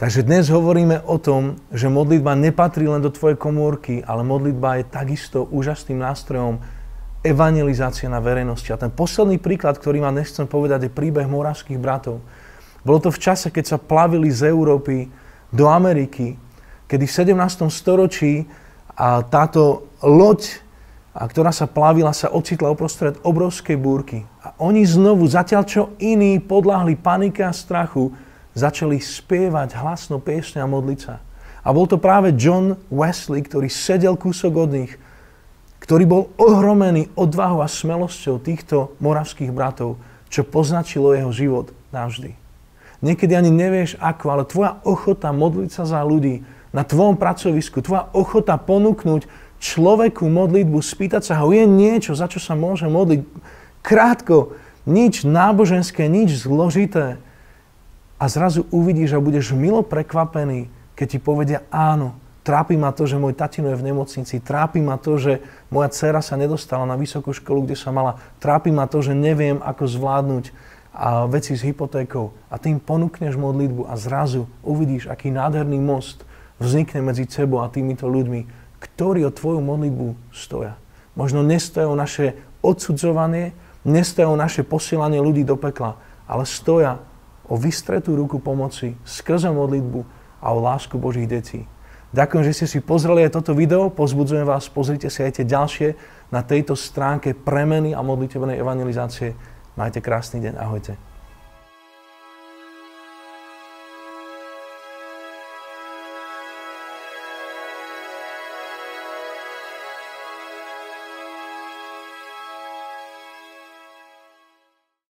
Takže dnes hovoríme o tom, že modlitba nepatrí len do tvojej komórky, ale modlitba je takisto úžasným nástrojom evangelizácie na verejnosti. A ten posledný príklad, ktorý vám dnes chcem povedať, je príbeh moravských bratov. Bolo to v čase, keď sa plavili z Európy do Ameriky, kedy v 17. storočí a táto loď, a ktorá sa plavila, sa ocitla uprostred obrovskej búrky. A oni znovu, zatiaľ čo iní podľahli panike a strachu, začali spievať hlasno piesne a modliť sa. A bol to práve John Wesley, ktorý sedel kúsok od nich, ktorý bol ohromený odvahou a smelosťou týchto moravských bratov, čo poznačilo jeho život navždy. Niekedy ani nevieš ako, ale tvoja ochota modliť sa za ľudí na tvojom pracovisku, tvoja ochota ponúknuť človeku modlitbu, spýtať sa ho, je niečo, za čo sa môže modliť. Krátko, nič náboženské, nič zložité, a zrazu uvidíš a budeš milo prekvapený, keď ti povedia áno, trápi ma to, že môj tatino je v nemocnici, trápi ma to, že moja dcera sa nedostala na vysokú školu, kde sa mala, trápi ma to, že neviem, ako zvládnuť a veci s hypotékou. A tým ponúkneš modlitbu a zrazu uvidíš, aký nádherný most vznikne medzi tebou a týmito ľuďmi, ktorí o tvoju modlitbu stoja. Možno nestoja o naše odsudzovanie, nestoja o naše posielanie ľudí do pekla, ale stoja o vystretú ruku pomoci skrze modlitbu a o lásku Božích detí. Ďakujem, že ste si pozreli aj toto video. Pozbudzujem vás, pozrite si aj tie ďalšie na tejto stránke premeny a modlitebnej evangelizácie. Majte krásny deň. Ahojte.